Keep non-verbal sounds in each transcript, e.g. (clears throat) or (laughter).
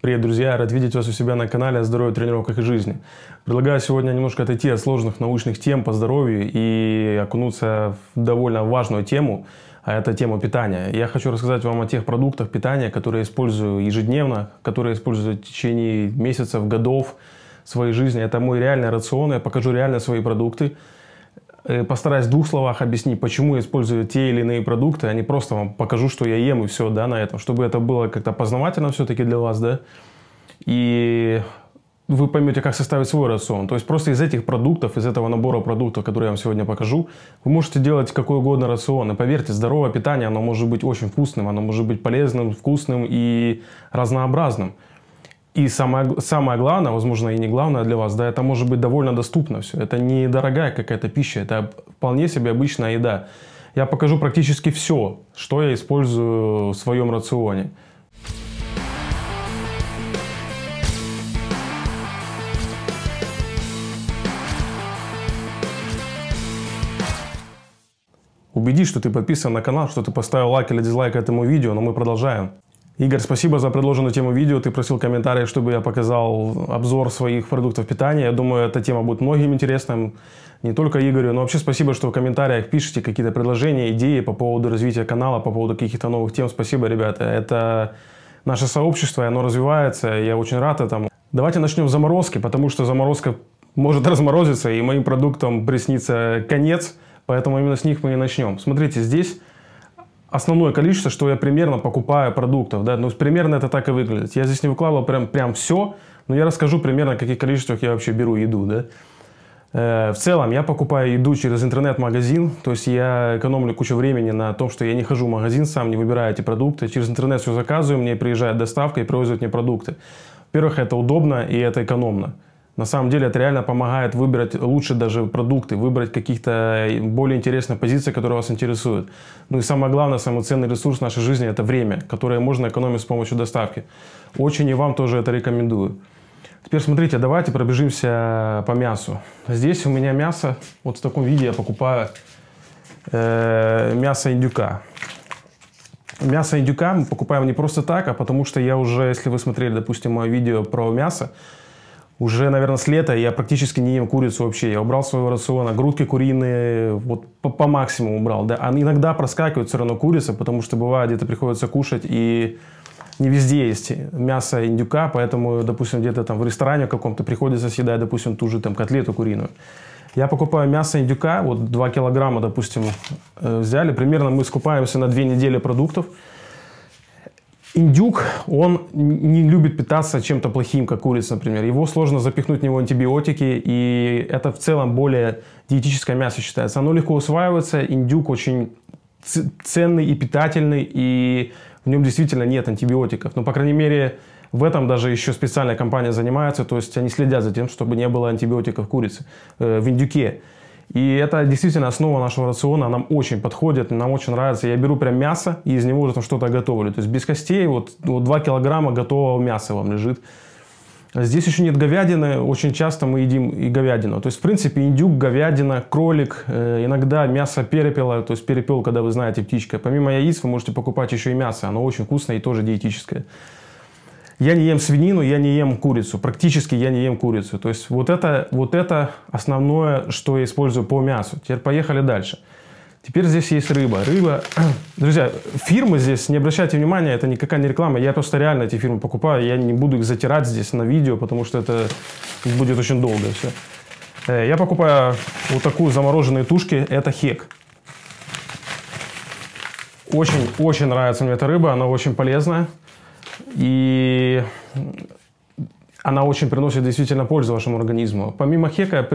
Привет, друзья! Рад видеть вас у себя на канале о здоровье, тренировках и жизни. Предлагаю сегодня немножко отойти от сложных научных тем по здоровью и окунуться в довольно важную тему, а это тема питания. Я хочу рассказать вам о тех продуктах питания, которые я использую ежедневно, которые я использую в течение месяцев, годов своей жизни. Это мой реальный рацион, я покажу реально свои продукты. Э, постараюсь в двух словах объяснить, почему я использую те или иные продукты, а не просто вам покажу, что я ем и все, да, на этом, чтобы это было как-то познавательно все-таки для вас, да, и вы поймете, как составить свой рацион. То есть просто из этих продуктов, из этого набора продуктов, которые я вам сегодня покажу, вы можете делать какой угодно рацион. И поверьте, здоровое питание, оно может быть очень вкусным, оно может быть полезным, вкусным и разнообразным. И самое, самое главное, возможно, и не главное для вас, да, это может быть довольно доступно все. Это не дорогая какая-то пища, это вполне себе обычная еда. Я покажу практически все, что я использую в своем рационе. Убедись, что ты подписан на канал, что ты поставил лайк или дизлайк этому видео, но мы продолжаем. Игорь, спасибо за предложенную тему видео. Ты просил комментарии, чтобы я показал обзор своих продуктов питания. Я думаю, эта тема будет многим интересным, не только Игорю, но вообще спасибо, что в комментариях пишете какие-то предложения, идеи по поводу развития канала, по поводу каких-то новых тем. Спасибо, ребята. Это наше сообщество, оно развивается. Я очень рад этому. Давайте начнем с заморозки, потому что заморозка может (laughs) разморозиться, и моим продуктам приснится конец, поэтому именно с них мы и начнем. Смотрите, здесь основное количество, что я примерно покупаю продуктов. Да? Ну, примерно это так и выглядит. Я здесь не выкладывал прям, прям все, но я расскажу примерно, в каких количествах я вообще беру еду. Да? Э, в целом, я покупаю еду через интернет-магазин, то есть я экономлю кучу времени на том, что я не хожу в магазин сам, не выбираю эти продукты. Через интернет все заказываю, мне приезжает доставка и привозят мне продукты. Во-первых, это удобно и это экономно. На самом деле это реально помогает выбрать лучше даже продукты, выбрать каких-то более интересные позиции, которые вас интересуют. Ну и самое главное, самый ценный ресурс нашей жизни – это время, которое можно экономить с помощью доставки. Очень и вам тоже это рекомендую. Теперь смотрите, давайте пробежимся по мясу. Здесь у меня мясо, вот в таком виде я покупаю э, мясо индюка. Мясо индюка мы покупаем не просто так, а потому что я уже, если вы смотрели, допустим, мое видео про мясо, уже, наверное, с лета я практически не ем курицу вообще. Я убрал своего рациона, грудки куриные, вот по, по максимуму убрал. Да? А иногда проскакивает все равно курица, потому что бывает где-то приходится кушать и не везде есть мясо индюка, поэтому, допустим, где-то там в ресторане каком-то приходится съедать, допустим, ту же там котлету куриную. Я покупаю мясо индюка, вот 2 килограмма, допустим, э, взяли. Примерно мы скупаемся на 2 недели продуктов – Индюк, он не любит питаться чем-то плохим, как курица, например. Его сложно запихнуть в него антибиотики, и это в целом более диетическое мясо считается. Оно легко усваивается, индюк очень ценный и питательный, и в нем действительно нет антибиотиков. Но, по крайней мере, в этом даже еще специальная компания занимается, то есть они следят за тем, чтобы не было антибиотиков в курице, э, в индюке. И это действительно основа нашего рациона, нам очень подходит, нам очень нравится. Я беру прям мясо и из него уже там что-то готовлю. То есть без костей вот, вот 2 килограмма готового мяса вам лежит. Здесь еще нет говядины, очень часто мы едим и говядину. То есть, в принципе, индюк, говядина, кролик, э, иногда мясо перепела, то есть перепел, когда вы знаете, птичка. Помимо яиц вы можете покупать еще и мясо, оно очень вкусное и тоже диетическое. Я не ем свинину, я не ем курицу. Практически я не ем курицу. То есть вот это, вот это основное, что я использую по мясу. Теперь поехали дальше. Теперь здесь есть рыба. Рыба... (clears throat) Друзья, фирмы здесь, не обращайте внимания, это никакая не реклама. Я просто реально эти фирмы покупаю. Я не буду их затирать здесь на видео, потому что это будет очень долго все. Э, я покупаю вот такую замороженные тушки. Это хек. Очень, очень нравится мне эта рыба. Она очень полезная. И она очень приносит действительно пользу вашему организму. Помимо хека,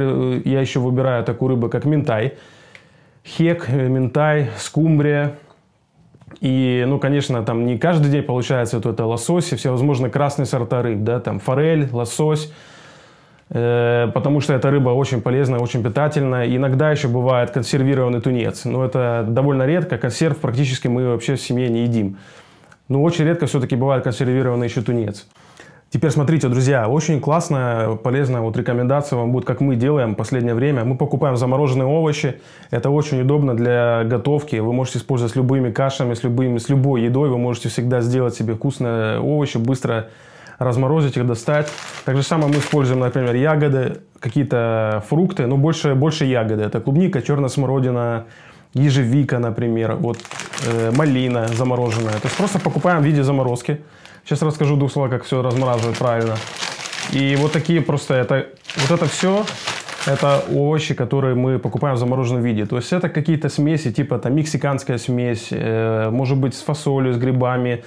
я еще выбираю такую рыбу, как ментай. Хек, ментай, скумбрия. И, ну, конечно, там не каждый день получается вот это лосось и всевозможные красные сорта рыб, да, там форель, лосось, э, потому что эта рыба очень полезная, очень питательная. Иногда еще бывает консервированный тунец, но это довольно редко, консерв практически мы вообще в семье не едим. Но очень редко все-таки бывает консервированный еще тунец. Теперь смотрите, друзья, очень классная, полезная вот рекомендация вам будет, как мы делаем в последнее время. Мы покупаем замороженные овощи. Это очень удобно для готовки. Вы можете использовать с любыми кашами, с, любыми, с любой едой. Вы можете всегда сделать себе вкусные овощи, быстро разморозить их, достать. Так же самое мы используем, например, ягоды, какие-то фрукты, но больше, больше ягоды. Это клубника, черная смородина, ежевика, например, вот э, малина замороженная. То есть просто покупаем в виде заморозки. Сейчас расскажу двух слов, как все размораживать правильно. И вот такие просто, это, вот это все, это овощи, которые мы покупаем в замороженном виде. То есть это какие-то смеси, типа там мексиканская смесь, э, может быть с фасолью, с грибами,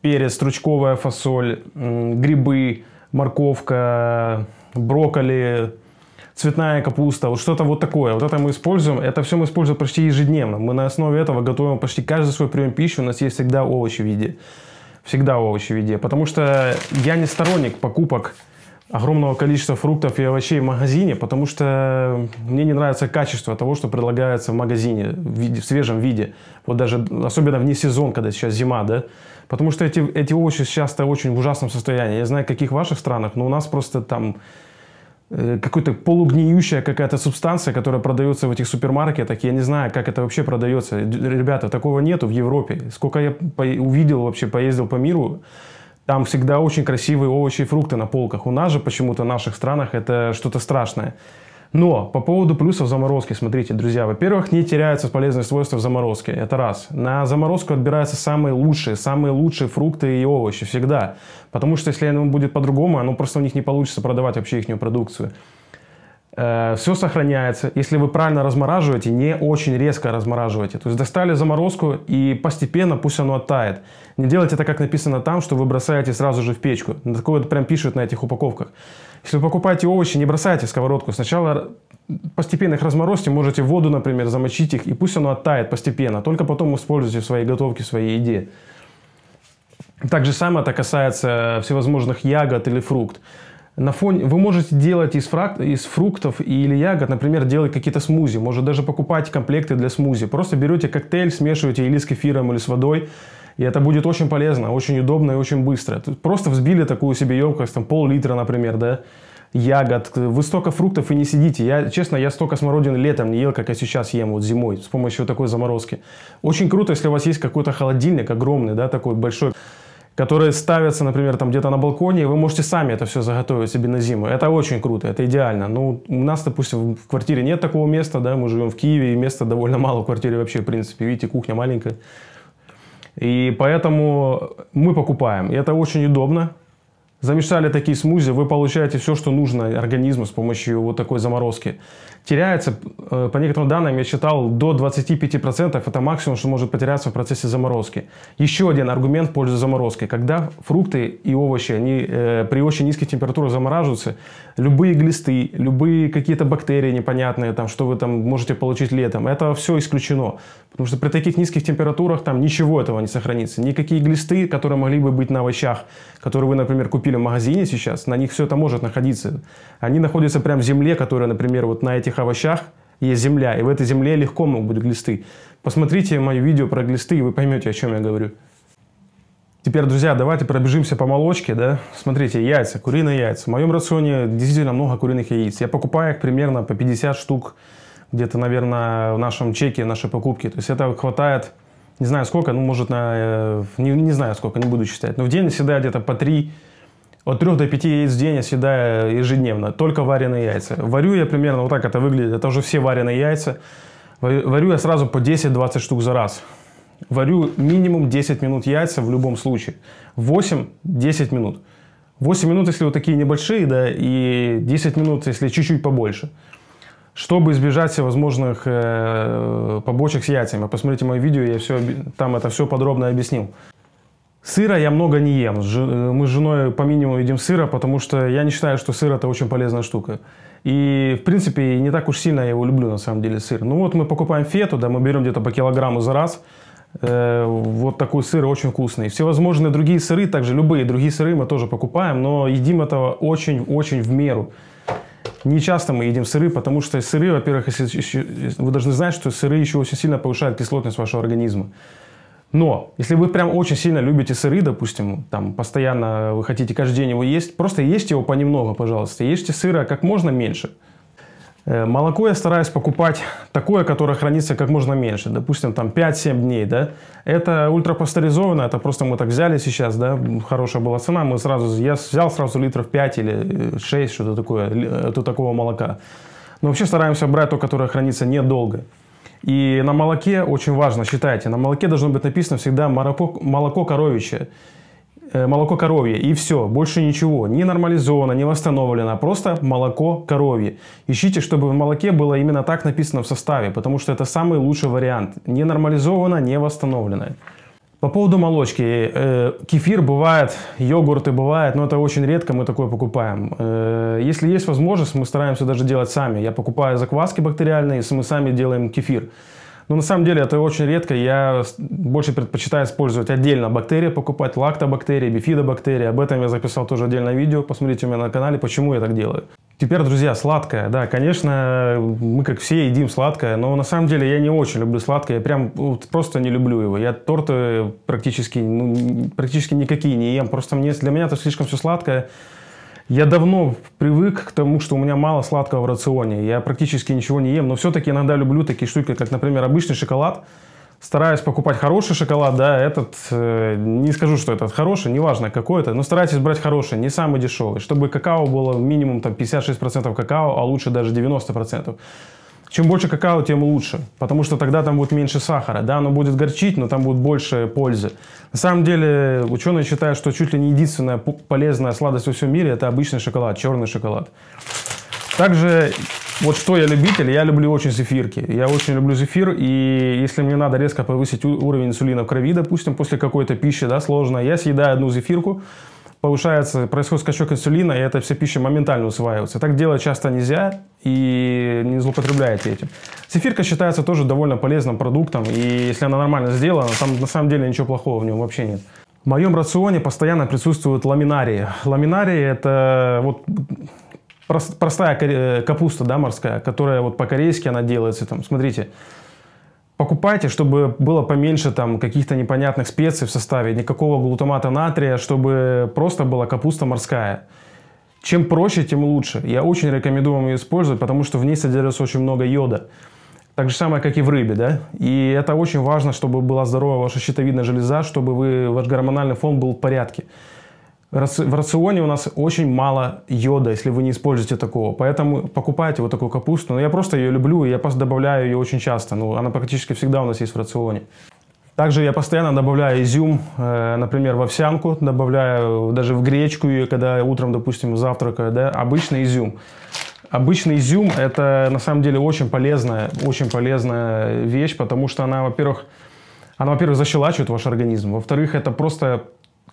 перец, стручковая фасоль, э, грибы, морковка, брокколи, цветная капуста, вот что-то вот такое. Вот это мы используем. Это все мы используем почти ежедневно. Мы на основе этого готовим почти каждый свой прием пищи. У нас есть всегда овощи в виде. Всегда овощи в виде. Потому что я не сторонник покупок огромного количества фруктов и овощей в магазине, потому что мне не нравится качество того, что предлагается в магазине в, виде, в свежем виде. Вот даже особенно вне сезон, когда сейчас зима, да. Потому что эти, эти овощи часто очень в ужасном состоянии. Я знаю, в каких ваших странах, но у нас просто там какой-то полугниющая какая-то субстанция, которая продается в этих супермаркетах. Я не знаю, как это вообще продается. Ребята, такого нету в Европе. Сколько я увидел вообще, поездил по миру, там всегда очень красивые овощи и фрукты на полках. У нас же почему-то в наших странах это что-то страшное. Но по поводу плюсов заморозки, смотрите, друзья, во-первых, не теряются полезные свойства в заморозке, это раз. На заморозку отбираются самые лучшие, самые лучшие фрукты и овощи всегда. Потому что если оно будет по-другому, оно просто у них не получится продавать вообще их продукцию. Э, Все сохраняется. Если вы правильно размораживаете, не очень резко размораживайте. То есть достали заморозку и постепенно пусть оно оттает. Не делайте это, как написано там, что вы бросаете сразу же в печку. Такое вот прям пишут на этих упаковках. Если вы покупаете овощи, не бросайте сковородку. Сначала постепенно их разморозьте, можете воду, например, замочить их, и пусть оно оттает постепенно. Только потом используйте в своей готовке, в своей еде. Так же самое это касается всевозможных ягод или фрукт. На фоне, вы можете делать из, фрак, из фруктов или ягод, например, делать какие-то смузи. Может даже покупать комплекты для смузи. Просто берете коктейль, смешиваете или с кефиром, или с водой. И это будет очень полезно, очень удобно и очень быстро. Просто взбили такую себе емкость, там пол-литра, например, да, ягод. Вы столько фруктов и не сидите. Я, честно, я столько смородины летом не ел, как я сейчас ем вот зимой с помощью такой заморозки. Очень круто, если у вас есть какой-то холодильник огромный, да, такой большой, который ставится, например, там где-то на балконе, и вы можете сами это все заготовить себе на зиму. Это очень круто, это идеально. Ну, у нас, допустим, в квартире нет такого места, да, мы живем в Киеве, и места довольно мало в квартире вообще, в принципе. Видите, кухня маленькая. И поэтому мы покупаем. И это очень удобно. Замешали такие смузи, вы получаете все, что нужно организму с помощью вот такой заморозки теряется, э, по некоторым данным, я считал, до 25% это максимум, что может потеряться в процессе заморозки. Еще один аргумент в пользу заморозки. Когда фрукты и овощи, они э, при очень низких температурах замораживаются, любые глисты, любые какие-то бактерии непонятные, там, что вы там можете получить летом, это все исключено. Потому что при таких низких температурах там ничего этого не сохранится. Никакие глисты, которые могли бы быть на овощах, которые вы, например, купили в магазине сейчас, на них все это может находиться. Они находятся прямо в земле, которая, например, вот на этих этих овощах есть земля, и в этой земле легко могут быть глисты. Посмотрите мое видео про глисты, и вы поймете, о чем я говорю. Теперь, друзья, давайте пробежимся по молочке. Да? Смотрите, яйца, куриные яйца. В моем рационе действительно много куриных яиц. Я покупаю их примерно по 50 штук, где-то, наверное, в нашем чеке, нашей покупки. То есть это хватает, не знаю сколько, ну, может, на, э, не, не знаю сколько, не буду считать. Но в день всегда где-то по 3 от 3 до 5 яиц в день я съедаю ежедневно, только вареные яйца. Варю я примерно вот так это выглядит, это уже все вареные яйца. Варю я сразу по 10-20 штук за раз. Варю минимум 10 минут яйца в любом случае. 8-10 минут. 8 минут, если вот такие небольшие, да, и 10 минут, если чуть-чуть побольше. Чтобы избежать всевозможных э, побочек с яйцами. Посмотрите мое видео, я все, там это все подробно объяснил. Сыра я много не ем. Э, мы с женой по минимуму едим сыра, потому что я не считаю, что сыр это очень полезная штука. И, в принципе, не так уж сильно я его люблю, на самом деле, сыр. Ну вот мы покупаем фету, да, мы берем где-то по килограмму за раз. Э, вот такой сыр очень вкусный. Всевозможные другие сыры, также любые другие сыры мы тоже покупаем, но едим этого очень-очень в меру. Не часто мы едим сыры, потому что сыры, во-первых, вы должны знать, что сыры еще очень сильно повышают кислотность вашего организма. Но если вы прям очень сильно любите сыры, допустим, там постоянно вы хотите каждый день его есть, просто ешьте его понемногу, пожалуйста. Ешьте сыра как можно меньше. Э, молоко я стараюсь покупать такое, которое хранится как можно меньше, допустим, там 5-7 дней, да. Это ультрапастеризованное, это просто мы так взяли сейчас, да, хорошая была цена, мы сразу, я взял сразу литров 5 или 6, что-то такое, это такого молока. Но вообще стараемся брать то, которое хранится недолго. И на молоке очень важно, считайте, на молоке должно быть написано всегда молоко, молоко коровичье. Э, молоко коровье и все, больше ничего, не нормализовано, не восстановлено, просто молоко коровье. Ищите, чтобы в молоке было именно так написано в составе, потому что это самый лучший вариант. Не нормализовано, не восстановленное. По поводу молочки. Э, кефир бывает, йогурты бывает, но это очень редко мы такое покупаем. Э, если есть возможность, мы стараемся даже делать сами. Я покупаю закваски бактериальные, мы сами делаем кефир. Но на самом деле это очень редко. Я больше предпочитаю использовать отдельно бактерии, покупать лактобактерии, бифидобактерии. Об этом я записал тоже отдельное видео. Посмотрите у меня на канале, почему я так делаю. Теперь, друзья, сладкое. Да, конечно, мы как все едим сладкое, но на самом деле я не очень люблю сладкое. Я прям вот, просто не люблю его. Я торты практически, ну, практически никакие не ем. Просто мне, для меня это слишком все сладкое. Я давно привык к тому, что у меня мало сладкого в рационе. Я практически ничего не ем, но все-таки иногда люблю такие штуки, как, например, обычный шоколад. Стараюсь покупать хороший шоколад, да, этот, э, не скажу, что этот хороший, неважно какой это, но старайтесь брать хороший, не самый дешевый, чтобы какао было минимум там 56% какао, а лучше даже 90%. Чем больше какао, тем лучше, потому что тогда там будет меньше сахара. Да, оно будет горчить, но там будет больше пользы. На самом деле, ученые считают, что чуть ли не единственная полезная сладость во всем мире – это обычный шоколад, черный шоколад. Также, вот что я любитель, я люблю очень зефирки. Я очень люблю зефир, и если мне надо резко повысить уровень инсулина в крови, допустим, после какой-то пищи, да, сложной, я съедаю одну зефирку, повышается, происходит скачок инсулина, и эта вся пища моментально усваивается. Так делать часто нельзя, и не злоупотребляйте этим. Зефирка считается тоже довольно полезным продуктом, и если она нормально сделана, там на самом деле ничего плохого в нем вообще нет. В моем рационе постоянно присутствуют ламинарии. Ламинарии – это вот простая капуста да, морская, которая вот по-корейски она делается. Там, смотрите, Покупайте, чтобы было поменьше там каких-то непонятных специй в составе, никакого глутамата натрия, чтобы просто была капуста морская. Чем проще, тем лучше. Я очень рекомендую вам ее использовать, потому что в ней содержится очень много йода. Так же самое, как и в рыбе, да? И это очень важно, чтобы была здоровая ваша щитовидная железа, чтобы вы, ваш гормональный фон был в порядке. В рационе у нас очень мало йода, если вы не используете такого. Поэтому покупайте вот такую капусту. Но я просто ее люблю, я просто добавляю ее очень часто. Ну, она практически всегда у нас есть в рационе. Также я постоянно добавляю изюм, э, например, в овсянку, добавляю даже в гречку ее, когда утром, допустим, завтракаю, да, обычный изюм. Обычный изюм – это на самом деле очень полезная, очень полезная вещь, потому что она, во-первых, она, во-первых, защелачивает ваш организм, во-вторых, это просто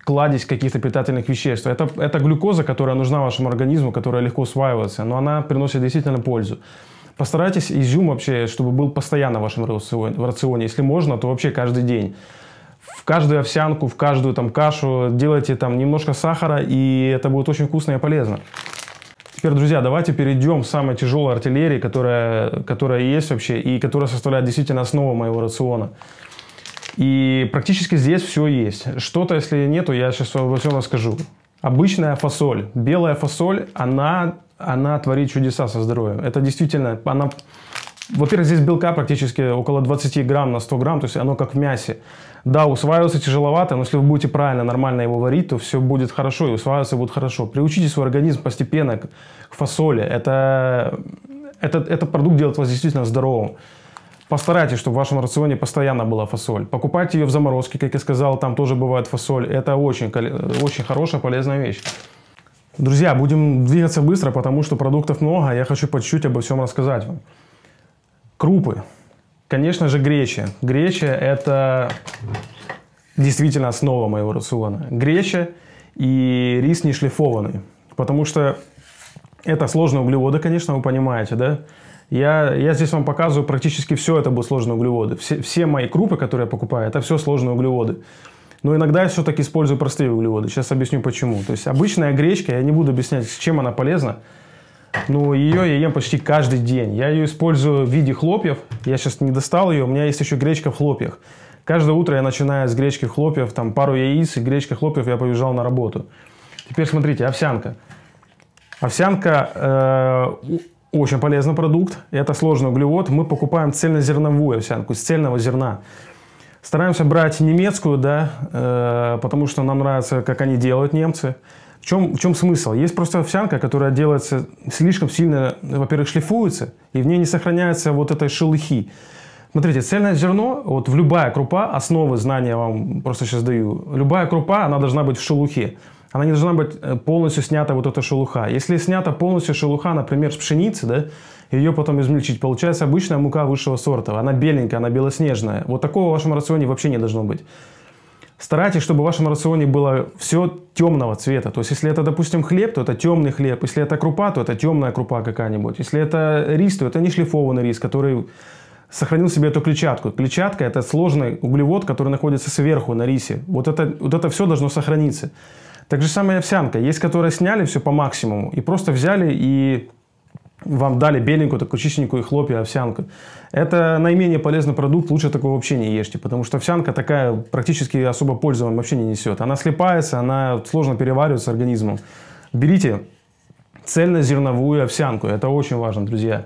кладезь каких-то питательных веществ. Это, это глюкоза, которая нужна вашему организму, которая легко усваивается, но она приносит действительно пользу. Постарайтесь изюм вообще, чтобы был постоянно в вашем рационе. Если можно, то вообще каждый день. В каждую овсянку, в каждую там кашу делайте там немножко сахара, и это будет очень вкусно и полезно. Теперь, друзья, давайте перейдем к самой тяжелой артиллерии, которая, которая есть вообще, и которая составляет действительно основу моего рациона. И практически здесь все есть. Что-то, если нету, я сейчас обо всем расскажу. Обычная фасоль, белая фасоль, она, она творит чудеса со здоровьем. Это действительно, она... Во-первых, здесь белка практически около 20 грамм на 100 грамм, то есть оно как в мясе. Да, усваивается тяжеловато, но если вы будете правильно, нормально его варить, то все будет хорошо и усваиваться будет хорошо. Приучите свой организм постепенно к фасоли. Это, это, этот продукт делает вас действительно здоровым. Постарайтесь, чтобы в вашем рационе постоянно была фасоль. Покупайте ее в заморозке, как я сказал, там тоже бывает фасоль. Это очень, очень хорошая, полезная вещь. Друзья, будем двигаться быстро, потому что продуктов много, а я хочу по чуть-чуть обо всем рассказать вам. Крупы. Конечно же, греча. Греча – это действительно основа моего рациона. Греча и рис не шлифованный. Потому что это сложные углеводы, конечно, вы понимаете, да? Я, я здесь вам показываю практически все это будут сложные углеводы. Все, все мои крупы, которые я покупаю, это все сложные углеводы. Но иногда я все-таки использую простые углеводы. Сейчас объясню почему. То есть обычная гречка, я не буду объяснять, с чем она полезна. Но ее я ем почти каждый день. Я ее использую в виде хлопьев. Я сейчас не достал ее. У меня есть еще гречка в хлопьях. Каждое утро я начинаю с гречки хлопьев, там пару яиц и гречка хлопьев я побежал на работу. Теперь смотрите, овсянка. Овсянка, э, очень полезный продукт. Это сложный углевод. Мы покупаем цельнозерновую овсянку из цельного зерна. Стараемся брать немецкую, да, э, потому что нам нравится, как они делают немцы. В чем, в чем смысл? Есть просто овсянка, которая делается слишком сильно, во-первых, шлифуется, и в ней не сохраняется вот этой шелухи. Смотрите, цельное зерно, вот в любая крупа, основы знания вам просто сейчас даю, любая крупа, она должна быть в шелухе. Она не должна быть э, полностью снята вот эта шелуха. Если снята полностью шелуха, например, с пшеницы, да, ее потом измельчить, получается обычная мука высшего сорта. Она беленькая, она белоснежная. Вот такого в вашем рационе вообще не должно быть. Старайтесь, чтобы в вашем рационе было все темного цвета. То есть, если это, допустим, хлеб, то это темный хлеб. Если это крупа, то это темная крупа какая-нибудь. Если это рис, то это не шлифованный рис, который сохранил себе эту клетчатку. Клетчатка – это сложный углевод, который находится сверху на рисе. Вот это, вот это все должно сохраниться. Так же самое овсянка. Есть, которые сняли все по максимуму и просто взяли и вам дали беленькую, такую чистенькую хлопья, овсянку. Это наименее полезный продукт, лучше такого вообще не ешьте, потому что овсянка такая практически особо пользы вам вообще не несет. Она слипается, она сложно переваривается организмом. Берите цельнозерновую овсянку, это очень важно, друзья.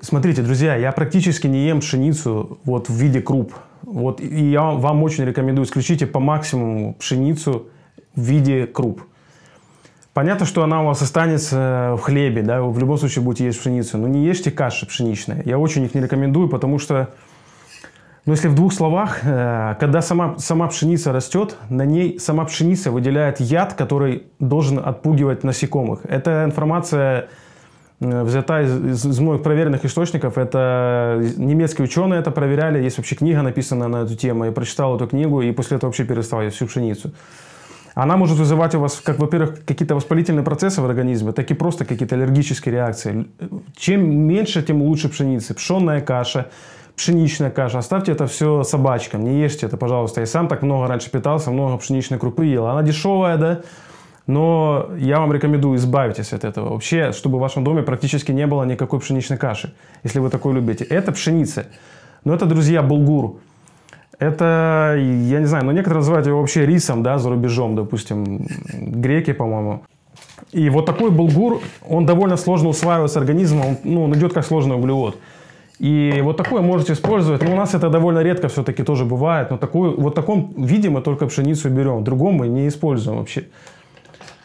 Смотрите, друзья, я практически не ем пшеницу вот в виде круп. Вот, и я вам очень рекомендую, исключите по максимуму пшеницу в виде круп. Понятно, что она у вас останется в хлебе, да, в любом случае будете есть пшеницу, но не ешьте каши пшеничные. Я очень их не рекомендую, потому что, ну, если в двух словах, э, когда сама, сама пшеница растет, на ней сама пшеница выделяет яд, который должен отпугивать насекомых. Эта информация э, взята из, из многих проверенных источников. Это немецкие ученые это проверяли. Есть вообще книга написана на эту тему. Я прочитал эту книгу и после этого вообще перестал есть всю пшеницу. Она может вызывать у вас, как, во-первых, какие-то воспалительные процессы в организме, так и просто какие-то аллергические реакции. Чем меньше, тем лучше пшеницы. Пшенная каша, пшеничная каша. Оставьте это все собачкам, не ешьте это, пожалуйста. Я сам так много раньше питался, много пшеничной крупы ел. Она дешевая, да, но я вам рекомендую избавитесь от этого. Вообще, чтобы в вашем доме практически не было никакой пшеничной каши, если вы такой любите. Это пшеница. Но это, друзья, булгур. Это, я не знаю, но некоторые называют его вообще рисом, да, за рубежом, допустим, греки, по-моему. И вот такой булгур, он довольно сложно усваивается организмом, ну, он идет как сложный углевод. И вот такое можете использовать. Но у нас это довольно редко все-таки тоже бывает. Но такую, вот в таком виде мы только пшеницу берем. В другом мы не используем вообще.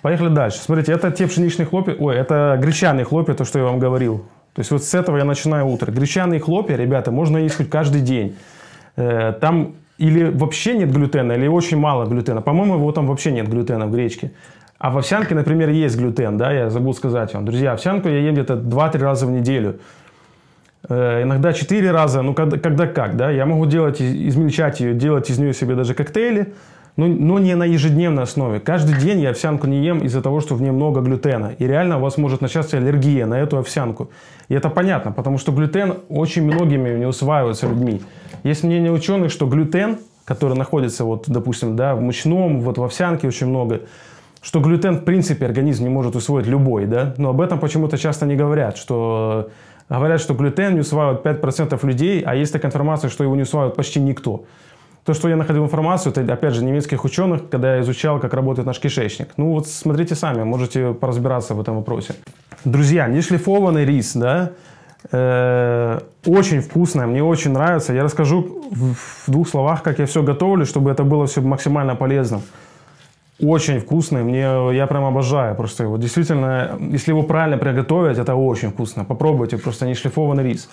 Поехали дальше. Смотрите, это те пшеничные хлопья. Ой, это гречаные хлопья, то, что я вам говорил. То есть вот с этого я начинаю утро. Гречаные хлопья, ребята, можно есть хоть каждый день. Э, там или вообще нет глютена, или очень мало глютена. По-моему, его там вообще нет глютена в гречке. А в овсянке, например, есть глютен, да, я забыл сказать вам. Друзья, овсянку я ем где-то 2-3 раза в неделю. Э, иногда 4 раза, ну когда, когда как, да. Я могу делать, измельчать ее, делать из нее себе даже коктейли, но, но не на ежедневной основе. Каждый день я овсянку не ем из-за того, что в ней много глютена. И реально у вас может начаться аллергия на эту овсянку. И это понятно, потому что глютен очень многими не усваивается людьми. Есть мнение ученых, что глютен, который находится, вот, допустим, да, в мучном, вот в овсянке очень много, что глютен, в принципе, организм не может усвоить любой, да, но об этом почему-то часто не говорят, что говорят, что глютен не усваивают 5% людей, а есть такая информация, что его не усваивает почти никто. То, что я находил информацию, это, опять же, немецких ученых, когда я изучал, как работает наш кишечник. Ну, вот смотрите сами, можете поразбираться в этом вопросе. Друзья, не шлифованный рис, да, э, очень вкусное, мне очень нравится. Я расскажу в двух словах, как я все готовлю, чтобы это было все максимально полезным. Очень вкусный, мне, я прям обожаю просто его. Действительно, если его правильно приготовить, это очень вкусно. Попробуйте, просто не шлифованный рис.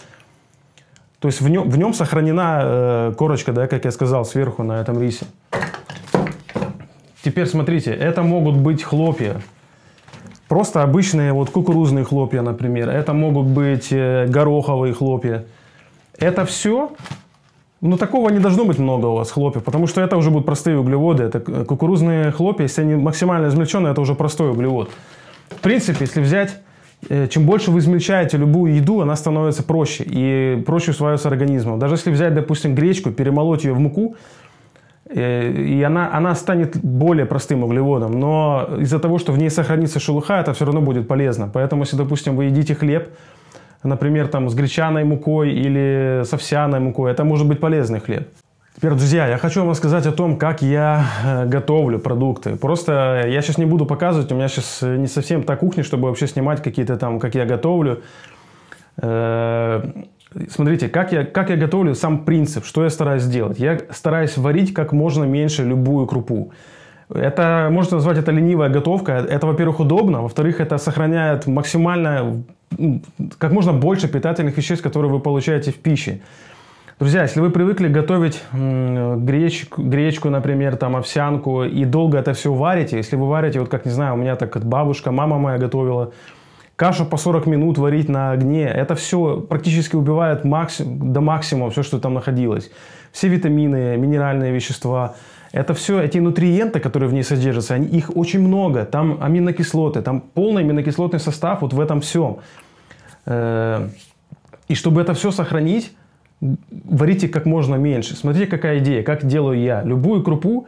То есть в нем, в нем сохранена э, корочка, да, как я сказал, сверху на этом рисе. Теперь смотрите, это могут быть хлопья. Просто обычные вот кукурузные хлопья, например. Это могут быть э, гороховые хлопья. Это все ну, такого не должно быть много у вас хлопьев, потому что это уже будут простые углеводы. Это кукурузные хлопья, если они максимально измельченные, это уже простой углевод. В принципе, если взять Э, чем больше вы измельчаете любую еду, она становится проще и проще усваивается организмом. Даже если взять, допустим, гречку, перемолоть ее в муку, э, и она, она станет более простым углеводом, но из-за того, что в ней сохранится шелуха, это все равно будет полезно. Поэтому, если, допустим, вы едите хлеб, например, там, с гречаной мукой или с овсяной мукой, это может быть полезный хлеб. Теперь, друзья, я хочу вам рассказать о том, как я э, готовлю продукты. Просто я сейчас не буду показывать, у меня сейчас не совсем та кухня, чтобы вообще снимать какие-то там, как я готовлю. Э, смотрите, как я, как я готовлю, сам принцип, что я стараюсь сделать. Я стараюсь варить как можно меньше любую крупу. Это, можно назвать это ленивая готовка. Это, во-первых, удобно. Во-вторых, это сохраняет максимально, как можно больше питательных веществ, которые вы получаете в пище. Друзья, если вы привыкли готовить гречку, гречку, например, там овсянку, и долго это все варите, если вы варите, вот как, не знаю, у меня так бабушка, мама моя готовила, кашу по 40 минут варить на огне, это все практически убивает максим, до максимума все, что там находилось. Все витамины, минеральные вещества, это все, эти нутриенты, которые в ней содержатся, они, их очень много. Там аминокислоты, там полный аминокислотный состав вот в этом всем. Э, и чтобы это все сохранить, варите как можно меньше. Смотрите, какая идея, как делаю я. Любую крупу,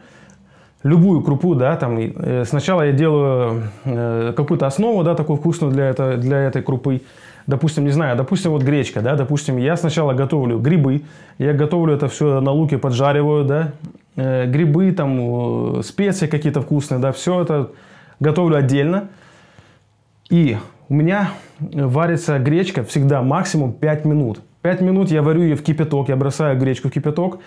любую крупу, да, там, э, сначала я делаю э, какую-то основу, да, такую вкусную для, это, для этой крупы. Допустим, не знаю, допустим, вот гречка, да, допустим, я сначала готовлю грибы, я готовлю это все на луке, поджариваю, да, э, грибы, там, специи какие-то вкусные, да, все это готовлю отдельно. И у меня варится гречка всегда максимум 5 минут. 5 минут я варю ее в кипяток, я бросаю гречку в кипяток.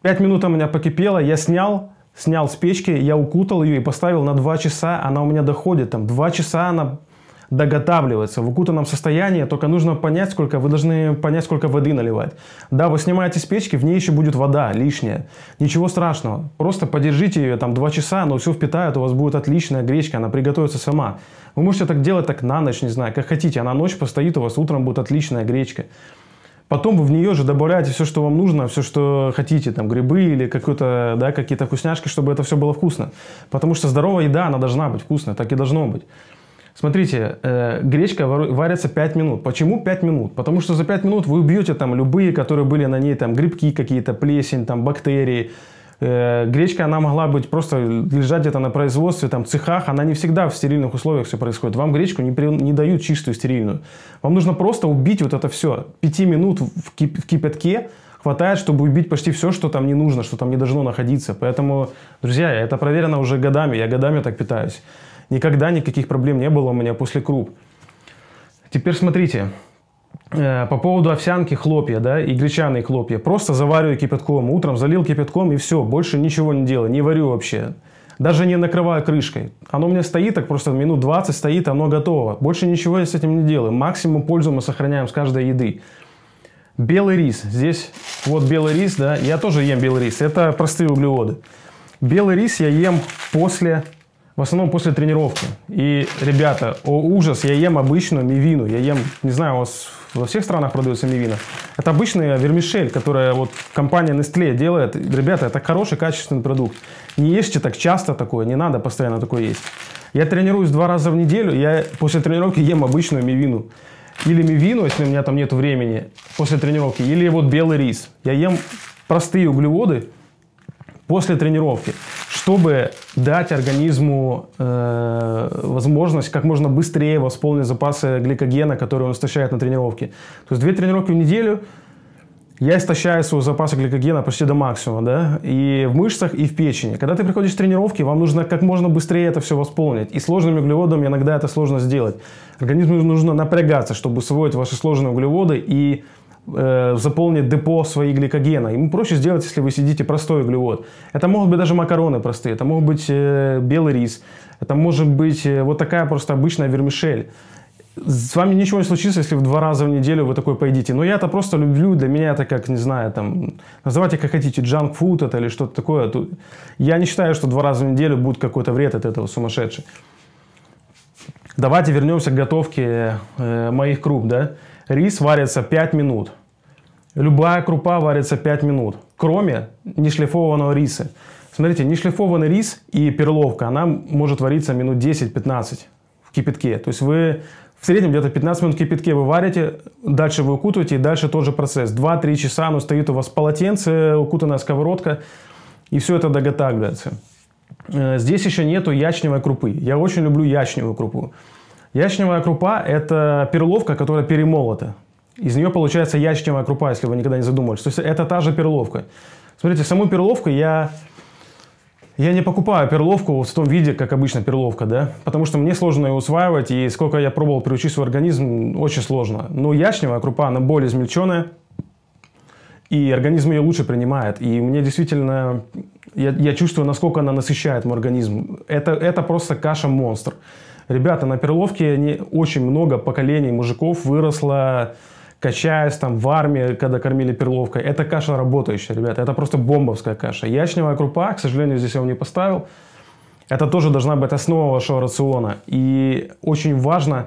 5 минут у меня покипела, я снял, снял с печки, я укутал ее и поставил на 2 часа. Она у меня доходит, там 2 часа она доготавливается в укутанном состоянии, только нужно понять, сколько, вы должны понять, сколько воды наливать. Да, вы снимаете с печки, в ней еще будет вода лишняя. Ничего страшного. Просто подержите ее там 2 часа, но все впитает, у вас будет отличная гречка, она приготовится сама. Вы можете так делать так на ночь, не знаю, как хотите. Она ночь постоит, у вас утром будет отличная гречка. Потом вы в нее же добавляете все, что вам нужно, все, что хотите, там грибы или какой-то, да, какие-то вкусняшки, чтобы это все было вкусно. Потому что здоровая еда, она должна быть вкусной, так и должно быть. Смотрите, э, гречка варится 5 минут. Почему 5 минут? Потому что за 5 минут вы убьете там любые, которые были на ней, там грибки какие-то, плесень, там бактерии. Э, гречка, она могла быть просто лежать где-то на производстве, там, цехах. Она не всегда в стерильных условиях все происходит. Вам гречку не, при, не дают чистую, стерильную. Вам нужно просто убить вот это все. 5 минут в, кип, в кипятке хватает, чтобы убить почти все, что там не нужно, что там не должно находиться. Поэтому, друзья, это проверено уже годами. Я годами так питаюсь. Никогда никаких проблем не было у меня после круп. Теперь смотрите, э, по поводу овсянки хлопья, да, и гречаные хлопья. Просто завариваю кипятком. Утром залил кипятком и все. Больше ничего не делаю. Не варю вообще. Даже не накрываю крышкой. Оно у меня стоит так просто минут 20 стоит, оно готово. Больше ничего я с этим не делаю. Максимум пользу мы сохраняем с каждой еды. Белый рис. Здесь вот белый рис, да. Я тоже ем белый рис. Это простые углеводы. Белый рис я ем после в основном после тренировки. И, ребята, о ужас, я ем обычную мивину. Я ем, не знаю, у вас во всех странах продается мивина. Это обычная вермишель, которая вот компания Nestle делает. Ребята, это хороший, качественный продукт. Не ешьте так часто такое, не надо постоянно такое есть. Я тренируюсь два раза в неделю, я после тренировки ем обычную мивину. Или мивину, если у меня там нет времени после тренировки, или вот белый рис. Я ем простые углеводы после тренировки чтобы дать организму э, возможность как можно быстрее восполнить запасы гликогена, которые он истощает на тренировке. То есть две тренировки в неделю я истощаю свой запас гликогена почти до максимума, да, и в мышцах, и в печени. Когда ты приходишь с тренировки, вам нужно как можно быстрее это все восполнить. И сложными углеводами иногда это сложно сделать. Организму нужно напрягаться, чтобы усвоить ваши сложные углеводы и э, заполнить депо свои гликогена. Ему проще сделать, если вы сидите простой углевод. Это могут быть даже макароны простые, это могут быть э, белый рис, это может быть э, вот такая просто обычная вермишель. С вами ничего не случится, если в два раза в неделю вы такой поедите. Но я это просто люблю, для меня это как, не знаю, там, называйте как хотите, junk food это или что-то такое. Я не считаю, что два раза в неделю будет какой-то вред от этого сумасшедший. Давайте вернемся к готовке э, моих круп, да. Рис варится 5 минут. Любая крупа варится 5 минут, кроме нешлифованного риса. Смотрите, нешлифованный рис и перловка, она может вариться минут 10-15 в кипятке. То есть вы в среднем где-то 15 минут в кипятке вы варите, дальше вы укутываете, и дальше тот же процесс. 2-3 часа оно стоит у вас полотенце, укутанная сковородка, и все это доготавливается. Э, здесь еще нету ячневой крупы. Я очень люблю ячневую крупу. Ячневая крупа – это перловка, которая перемолота. Из нее получается ячневая крупа, если вы никогда не задумывались. То есть это та же перловка. Смотрите, саму перловку я, я не покупаю перловку в том виде, как обычно перловка, да, потому что мне сложно ее усваивать, и сколько я пробовал приучить свой организм, очень сложно. Но ячневая крупа, она более измельченная, и организм ее лучше принимает. И мне действительно, я, я чувствую, насколько она насыщает мой организм. Это, это просто каша-монстр. Ребята, на Перловке не, очень много поколений мужиков выросло, качаясь там в армии, когда кормили перловкой. Это каша работающая, ребята. Это просто бомбовская каша. Ячневая крупа, к сожалению, здесь я вам не поставил. Это тоже должна быть основа вашего рациона. И очень важно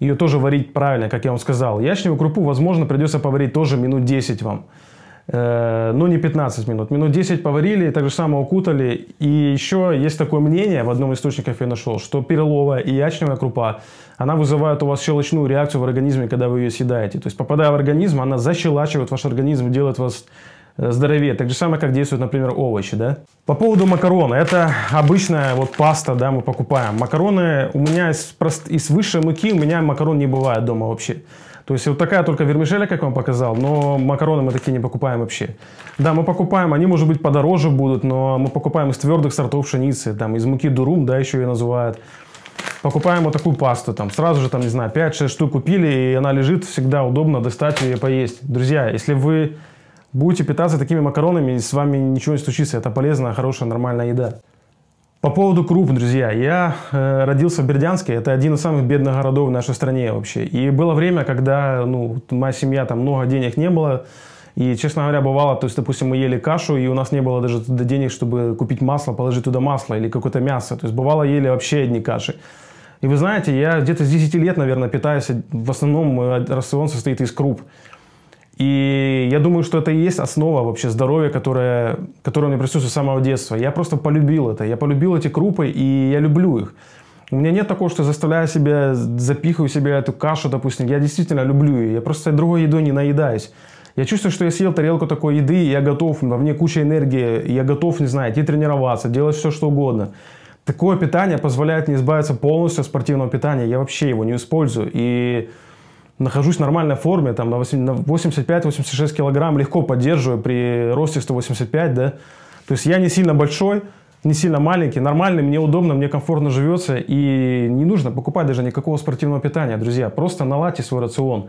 ее тоже варить правильно, как я вам сказал. Ячневую крупу, возможно, придется поварить тоже минут 10 вам. Э, ну, не 15 минут. Минут 10 поварили, так же самое укутали. И еще есть такое мнение, в одном из источников я нашел, что переловая и ячневая крупа, она вызывает у вас щелочную реакцию в организме, когда вы ее съедаете. То есть, попадая в организм, она защелачивает ваш организм, делает вас э, здоровее. Так же самое, как действуют, например, овощи, да? По поводу макарона. Это обычная вот паста, да, мы покупаем. Макароны у меня из, прост... из высшей муки, у меня макарон не бывает дома вообще. То есть вот такая только вермишеля, как я вам показал, но макароны мы такие не покупаем вообще. Да, мы покупаем, они может быть подороже будут, но мы покупаем из твердых сортов пшеницы, там из муки дурум, да, еще ее называют. Покупаем вот такую пасту, там сразу же, там, не знаю, 5-6 штук купили, и она лежит, всегда удобно достать ее поесть. Друзья, если вы будете питаться такими макаронами, с вами ничего не случится, это полезная, хорошая, нормальная еда. По поводу круп, друзья, я э, родился в Бердянске, это один из самых бедных городов в нашей стране вообще. И было время, когда ну, моя семья, там много денег не было, и, честно говоря, бывало, то есть, допустим, мы ели кашу, и у нас не было даже денег, чтобы купить масло, положить туда масло или какое-то мясо. То есть, бывало, ели вообще одни каши. И вы знаете, я где-то с 10 лет, наверное, питаюсь, в основном мой рацион состоит из круп. И я думаю, что это и есть основа вообще здоровья, которое, которое у меня присутствует с самого детства. Я просто полюбил это. Я полюбил эти крупы, и я люблю их. У меня нет такого, что заставляю себя, запихиваю себе эту кашу, допустим. Я действительно люблю ее. Я просто другой едой не наедаюсь. Я чувствую, что я съел тарелку такой еды, и я готов, во мне куча энергии, я готов, не знаю, идти тренироваться, делать все, что угодно. Такое питание позволяет мне избавиться полностью от спортивного питания. Я вообще его не использую. И нахожусь в нормальной форме, там на 85-86 килограмм легко поддерживаю при росте 185, да. То есть я не сильно большой, не сильно маленький, нормальный, мне удобно, мне комфортно живется, и не нужно покупать даже никакого спортивного питания, друзья. Просто наладьте свой рацион.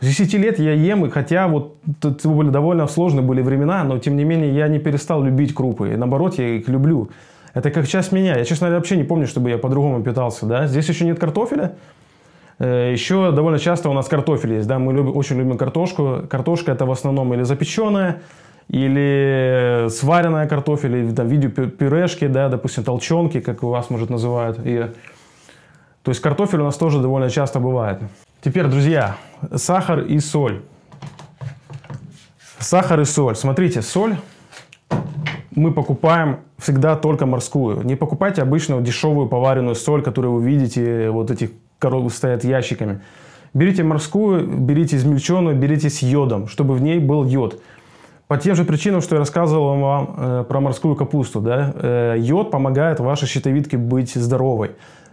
С 10 лет я ем, и хотя вот это были довольно сложные были времена, но тем не менее я не перестал любить крупы. И наоборот, я их люблю. Это как часть меня. Я, честно говоря, вообще не помню, чтобы я по-другому питался. Да? Здесь еще нет картофеля, Еще довольно часто у нас картофель есть, да, мы любим, очень любим картошку. Картошка это в основном или запеченная, или сваренная картофель, или там, в виде пюрешки, да, допустим, толченки, как у вас, может, называют. И, то есть картофель у нас тоже довольно часто бывает. Теперь, друзья, сахар и соль. Сахар и соль. Смотрите, соль мы покупаем всегда только морскую. Не покупайте обычную дешевую поваренную соль, которую вы видите вот этих стоят ящиками. Берите морскую, берите измельченную, берите с йодом, чтобы в ней был йод. По тем же причинам, что я рассказывал вам э, про морскую капусту. Да? Э, йод помогает вашей щитовидке быть здоровой.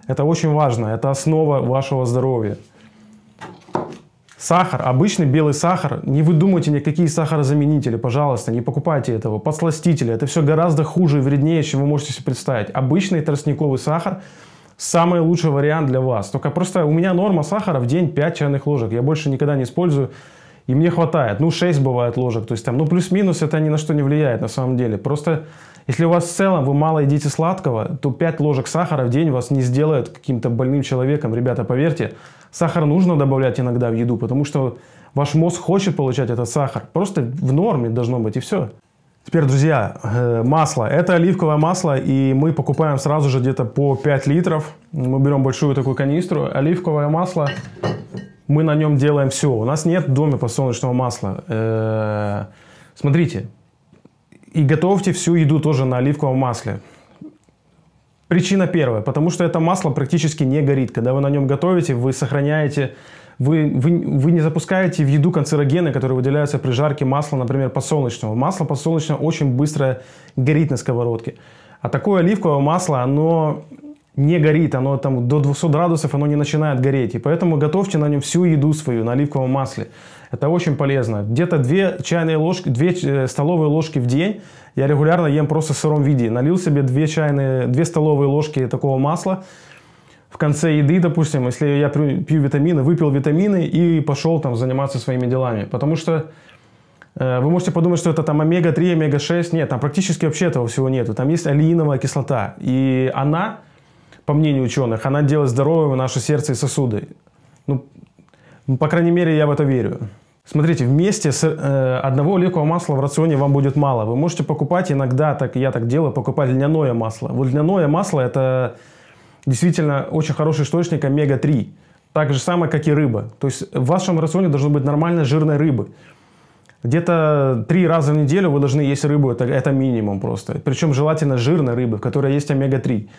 Это очень важно, это основа вашего здоровья. Сахар, обычный белый сахар, не выдумывайте никакие сахарозаменители, пожалуйста, не покупайте этого. Подсластители, это все гораздо хуже и вреднее, чем вы можете себе представить. Обычный тростниковый сахар самый лучший вариант для вас. Только просто у меня норма сахара в день 5 чайных ложек. Я больше никогда не использую. И мне хватает. Ну, 6 бывает ложек. То есть там, ну, плюс-минус это ни на что не влияет на самом деле. Просто если у вас в целом вы мало едите сладкого, то 5 ложек сахара в день вас не сделает каким-то больным человеком. Ребята, поверьте, сахар нужно добавлять иногда в еду, потому что ваш мозг хочет получать этот сахар. Просто в норме должно быть и все. Теперь, друзья, э, масло. Это оливковое масло, и мы покупаем сразу же где-то по 5 литров. Мы берем большую такую канистру. Оливковое масло, мы на нем делаем все. У нас нет в доме подсолнечного масла. Э, смотрите, и готовьте всю еду тоже на оливковом масле. Причина первая, потому что это масло практически не горит. Когда вы на нем готовите, вы сохраняете вы, вы, вы не запускаете в еду канцерогены, которые выделяются при жарке масла, например, подсолнечного. Масло подсолнечного очень быстро горит на сковородке. А такое оливковое масло, оно не горит, оно там до 200 градусов оно не начинает гореть. И поэтому готовьте на нем всю еду свою на оливковом масле. Это очень полезно. Где-то 2 чайные ложки, 2 э, столовые ложки в день я регулярно ем просто в сыром виде. Налил себе 2, чайные, 2 столовые ложки такого масла. В конце еды, допустим, если я пью витамины, выпил витамины и пошел там заниматься своими делами. Потому что э, вы можете подумать, что это там омега-3, омега-6. Нет, там практически вообще этого всего нету. Там есть алииновая кислота. И она по мнению ученых, она делает здоровыми наше сердце и сосуды. Ну, по крайней мере, я в это верю. Смотрите, вместе с э, одного оливкового масла в рационе вам будет мало. Вы можете покупать иногда, так я так делаю, покупать льняное масло. Вот льняное масло это действительно очень хороший источник омега-3. Так же самое, как и рыба. То есть в вашем рационе должно быть нормальной жирной рыбы. Где-то три раза в неделю вы должны есть рыбу, это, это минимум просто. Причем желательно жирной рыбы, в которой есть омега-3.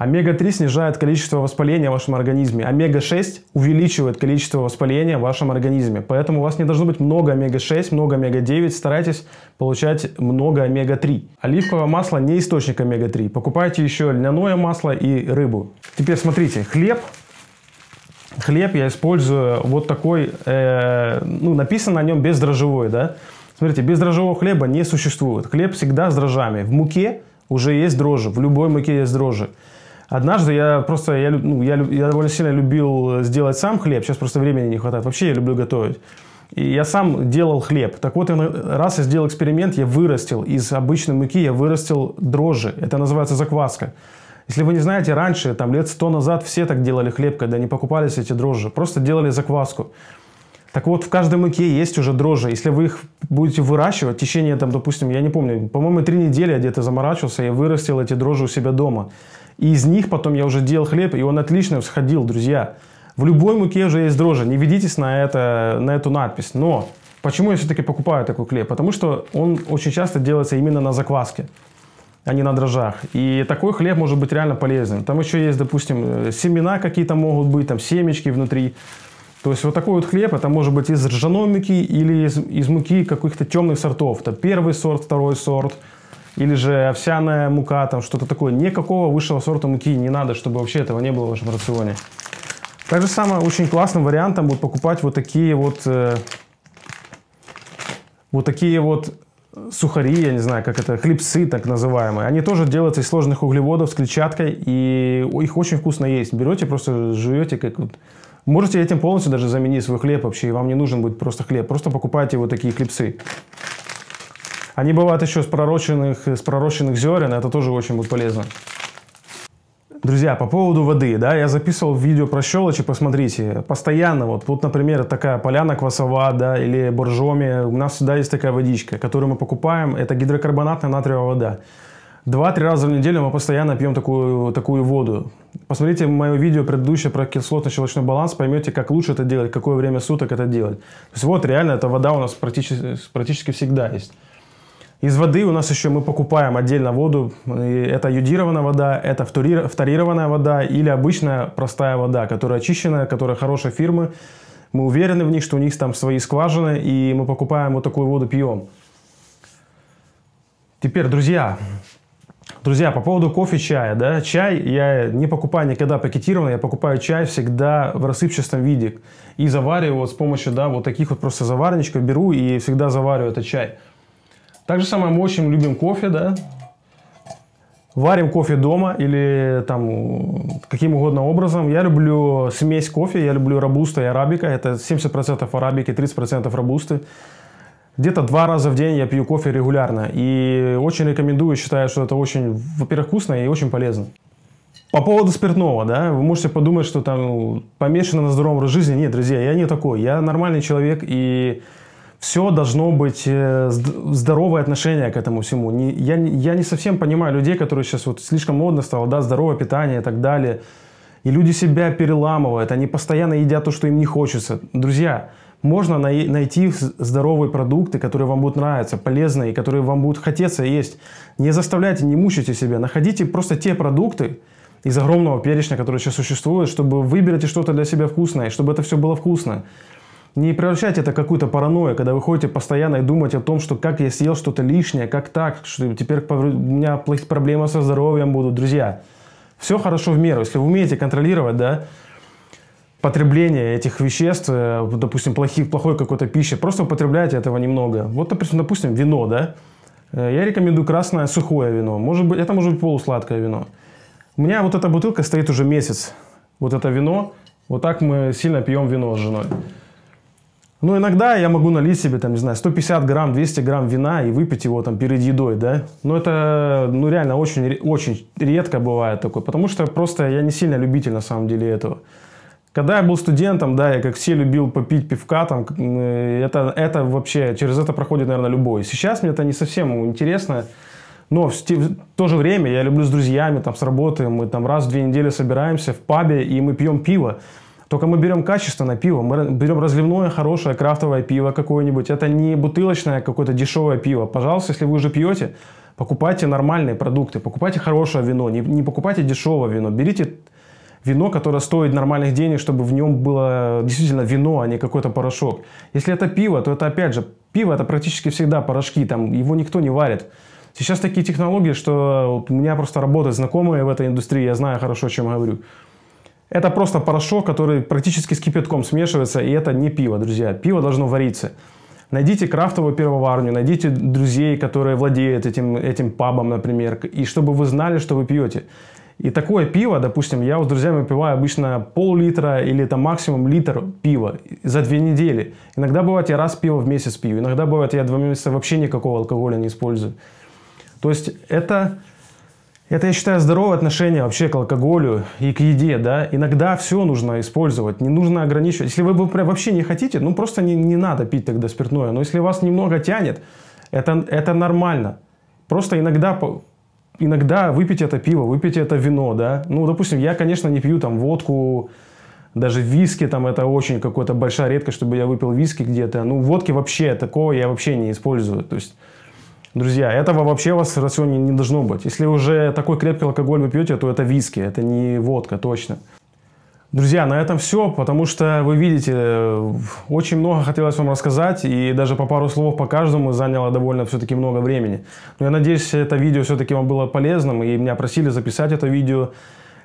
Омега-3 снижает количество воспаления в вашем организме. Омега-6 увеличивает количество воспаления в вашем организме. Поэтому у вас не должно быть много омега-6, много омега-9. Старайтесь получать много омега-3. Оливковое масло не источник омега-3. Покупайте еще льняное масло и рыбу. Теперь смотрите, хлеб хлеб я использую вот такой, э, ну, написано на нем бездрожжевой, да. Смотрите, бездрожжевого хлеба не существует. Хлеб всегда с дрожжами. В муке уже есть дрожжи, в любой муке есть дрожжи. Однажды я просто, я, ну, я, я довольно сильно любил сделать сам хлеб, сейчас просто времени не хватает. Вообще я люблю готовить. И я сам делал хлеб. Так вот, раз я сделал эксперимент, я вырастил из обычной муки, я вырастил дрожжи. Это называется закваска. Если вы не знаете, раньше, там лет сто назад все так делали хлеб, когда не покупались эти дрожжи. Просто делали закваску. Так вот, в каждой муке есть уже дрожжи. Если вы их будете выращивать в течение, там, допустим, я не помню, по-моему, три недели я где-то заморачивался, я вырастил эти дрожжи у себя дома. И из них потом я уже делал хлеб, и он отлично всходил, друзья. В любой муке уже есть дрожжи. Не ведитесь на, это, на эту надпись. Но почему я все-таки покупаю такой хлеб? Потому что он очень часто делается именно на закваске, а не на дрожжах. И такой хлеб может быть реально полезным. Там еще есть, допустим, э, семена какие-то могут быть, там семечки внутри. То есть вот такой вот хлеб, это может быть из ржаной муки или из, из муки каких-то темных сортов. Это первый сорт, второй сорт – или же овсяная мука, там что-то такое. Никакого высшего сорта муки не надо, чтобы вообще этого не было в вашем рационе. Так же самое, очень классным вариантом будет покупать вот такие вот, э, вот такие вот сухари, я не знаю, как это, хлебцы так называемые. Они тоже делаются из сложных углеводов с клетчаткой, и их очень вкусно есть. Берете, просто жуете, как вот... Можете этим полностью даже заменить свой хлеб вообще, и вам не нужен будет просто хлеб. Просто покупайте вот такие хлебцы. Они бывают еще с пророщенных, с пророщенных зерен, это тоже очень будет полезно. Друзья, по поводу воды, да, я записывал видео про щелочи, посмотрите, постоянно, вот, вот, например, такая поляна квасова, да, или боржоми, у нас всегда есть такая водичка, которую мы покупаем, это гидрокарбонатная натриевая вода. Два-три раза в неделю мы постоянно пьем такую, такую воду. Посмотрите мое видео предыдущее про кислотно-щелочной баланс, поймете, как лучше это делать, какое время суток это делать. То есть вот реально эта вода у нас практически, практически всегда есть. Из воды у нас еще мы покупаем отдельно воду. Это йодированная вода, это фторированная вода или обычная простая вода, которая очищенная, которая хорошей фирмы. Мы уверены в них, что у них там свои скважины, и мы покупаем вот такую воду, пьем. Теперь, друзья, Друзья, по поводу кофе, чая, да, чай я не покупаю никогда пакетированный, я покупаю чай всегда в рассыпчатом виде и завариваю вот с помощью, да, вот таких вот просто заварничков беру и всегда завариваю этот чай. Так же самое мы очень любим кофе, да. Варим кофе дома или там каким угодно образом. Я люблю смесь кофе, я люблю робуста и арабика. Это 70% арабики, 30% робусты. Где-то два раза в день я пью кофе регулярно. И очень рекомендую, считаю, что это очень, во-первых, вкусно и очень полезно. По поводу спиртного, да, вы можете подумать, что там помешано на здоровом жизни. Нет, друзья, я не такой. Я нормальный человек и все должно быть э, здоровое отношение к этому всему. Не, я, я не совсем понимаю людей, которые сейчас вот слишком модно стало, да, здоровое питание и так далее. И люди себя переламывают, они постоянно едят то, что им не хочется. Друзья, можно най- найти здоровые продукты, которые вам будут нравиться, полезные, которые вам будут хотеться есть. Не заставляйте, не мучайте себя. Находите просто те продукты из огромного перечня, который сейчас существует, чтобы выберите что-то для себя вкусное, чтобы это все было вкусно. Не превращайте это в какую-то паранойю, когда вы ходите постоянно и думаете о том, что как я съел что-то лишнее, как так, что теперь у меня проблемы со здоровьем будут. Друзья, Все хорошо в меру. Если вы умеете контролировать, да, потребление этих веществ, э, допустим, плохих, плохой какой-то пищи, просто употребляйте этого немного. Вот, допустим, допустим, вино, да. Э, я рекомендую красное сухое вино. Может быть, это может быть полусладкое вино. У меня вот эта бутылка стоит уже месяц. Вот это вино. Вот так мы сильно пьем вино с женой. Ну, иногда я могу налить себе, там, не знаю, 150 грамм, 200 грамм вина и выпить его там перед едой, да. Но это, ну, реально очень, очень редко бывает такое, потому что просто я не сильно любитель на самом деле этого. Когда я был студентом, да, я как все любил попить пивка, там, э, это, это вообще, через это проходит, наверное, любой. Сейчас мне это не совсем интересно, но в, в то же время я люблю с друзьями, там, с работы, мы там раз в две недели собираемся в пабе и мы пьем пиво. Только мы берем качественное пиво, мы берем разливное, хорошее, крафтовое пиво какое-нибудь. Это не бутылочное какое-то дешевое пиво. Пожалуйста, если вы уже пьете, покупайте нормальные продукты, покупайте хорошее вино, не, не покупайте дешевое вино. Берите вино, которое стоит нормальных денег, чтобы в нем было действительно вино, а не какой-то порошок. Если это пиво, то это опять же, пиво это практически всегда порошки, там его никто не варит. Сейчас такие технологии, что у меня просто работают знакомые в этой индустрии, я знаю хорошо, о чем говорю. Это просто порошок, который практически с кипятком смешивается, и это не пиво, друзья. Пиво должно вариться. Найдите крафтовую пивоварню, найдите друзей, которые владеют этим, этим пабом, например, и чтобы вы знали, что вы пьете. И такое пиво, допустим, я с друзьями пиваю обычно пол-литра или там максимум литр пива за две недели. Иногда бывает, я раз пиво в месяц пью. Иногда бывает, я два месяца вообще никакого алкоголя не использую. То есть это это, я считаю, здоровое отношение вообще к алкоголю и к еде, да. Иногда все нужно использовать, не нужно ограничивать. Если вы вообще не хотите, ну просто не, не надо пить тогда спиртное. Но если вас немного тянет, это, это нормально. Просто иногда, иногда выпить это пиво, выпить это вино, да. Ну, допустим, я, конечно, не пью там водку, даже виски, там это очень какая-то большая редкость, чтобы я выпил виски где-то. Ну, водки вообще, такого я вообще не использую. То есть Друзья, этого вообще у вас в рационе не должно быть. Если уже такой крепкий алкоголь вы пьете, то это виски, это не водка, точно. Друзья, на этом все, потому что вы видите, очень много хотелось вам рассказать, и даже по пару слов по каждому заняло довольно все-таки много времени. Но я надеюсь, это видео все-таки вам было полезным, и меня просили записать это видео.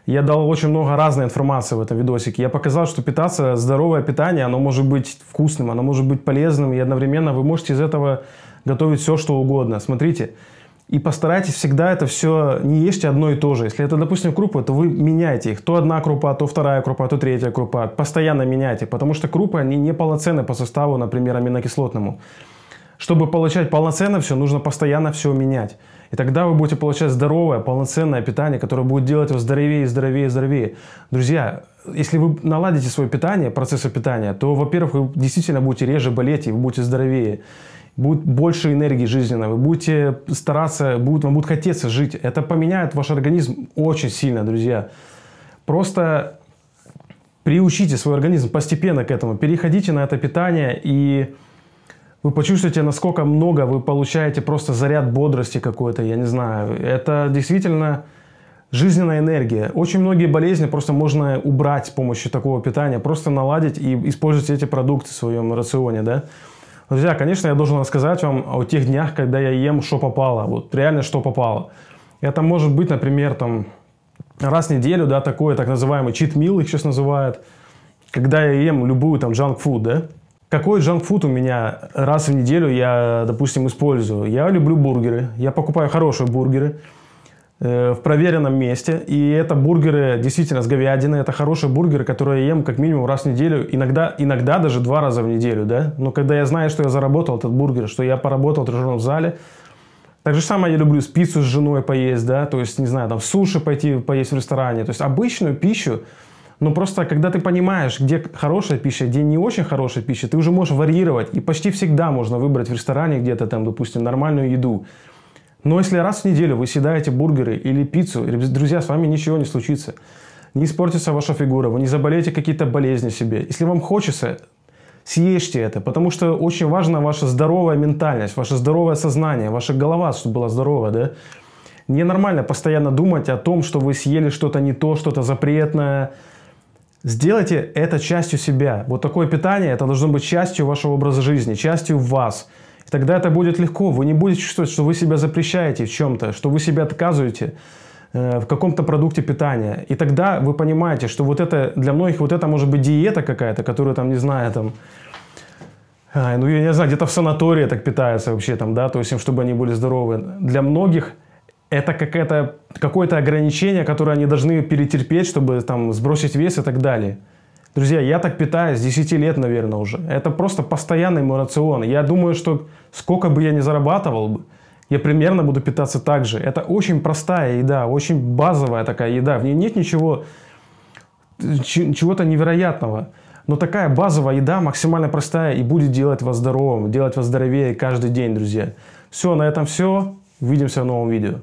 Я дал очень много разной информации в этом видосике. Я показал, что питаться, здоровое питание, оно может быть вкусным, оно может быть полезным, и одновременно вы можете из этого готовить все, что угодно. Смотрите, и постарайтесь всегда это все, не ешьте одно и то же. Если это, допустим, крупы, то вы меняйте их. То одна крупа, то вторая крупа, то третья крупа. Постоянно меняйте, потому что крупы, они не полноценны по составу, например, аминокислотному. Чтобы получать полноценно все, нужно постоянно все менять. И тогда вы будете получать здоровое, полноценное питание, которое будет делать вас здоровее, здоровее, здоровее. Друзья, если вы наладите свое питание, процессы питания, то, во-первых, вы действительно будете реже болеть и вы будете здоровее будет больше энергии жизненной, вы будете стараться, будет, вам будет хотеться жить. Это поменяет ваш организм очень сильно, друзья. Просто приучите свой организм постепенно к этому, переходите на это питание, и вы почувствуете, насколько много вы получаете просто заряд бодрости какой-то, я не знаю. Это действительно жизненная энергия. Очень многие болезни просто можно убрать с помощью такого питания, просто наладить и использовать эти продукты в своем рационе, да. Друзья, конечно, я должен рассказать вам о тех днях, когда я ем, что попало. Вот реально, что попало. Это может быть, например, там, раз в неделю, да, такой так называемый meal, их сейчас называют, когда я ем любую там junk food, да. Какой junk food у меня раз в неделю я, допустим, использую? Я люблю бургеры, я покупаю хорошие бургеры, в проверенном месте. И это бургеры действительно с говядиной. Это хорошие бургеры, которые я ем как минимум раз в неделю. Иногда, иногда даже два раза в неделю. Да? Но когда я знаю, что я заработал этот бургер, что я поработал в тренажерном зале. Так же самое я люблю пиццу с женой поесть. Да? То есть, не знаю, там суши пойти поесть в ресторане. То есть обычную пищу. Но просто когда ты понимаешь, где хорошая пища, где не очень хорошая пища, ты уже можешь варьировать. И почти всегда можно выбрать в ресторане где-то там, допустим, нормальную еду. Но если раз в неделю вы съедаете бургеры или пиццу, друзья, с вами ничего не случится. Не испортится ваша фигура, вы не заболеете какие-то болезни себе. Если вам хочется, съешьте это, потому что очень важна ваша здоровая ментальность, ваше здоровое сознание, ваша голова, чтобы была здоровая, да? Ненормально постоянно думать о том, что вы съели что-то не то, что-то запретное. Сделайте это частью себя. Вот такое питание, это должно быть частью вашего образа жизни, частью вас – и тогда это будет легко. Вы не будете чувствовать, что вы себя запрещаете в чем-то, что вы себя отказываете. э, в каком-то продукте питания. И тогда вы понимаете, что вот это, для многих вот это может быть диета какая-то, которую там, не знаю, там, ну, я не знаю, где-то в санатории так питаются вообще там, да, то есть, чтобы они были здоровы. Для многих это какое-то какое ограничение, которое они должны перетерпеть, чтобы там сбросить вес и так далее. Друзья, я так питаюсь 10 лет, наверное, уже. Это просто постоянный мой рацион. Я думаю, что сколько бы я ни зарабатывал бы, я примерно буду питаться так же. Это очень простая еда, очень базовая такая еда. В ней нет ничего, чего-то невероятного. Но такая базовая еда, максимально простая, и будет делать вас здоровым, делать вас здоровее каждый день, друзья. Все, на этом все. Увидимся в новом видео.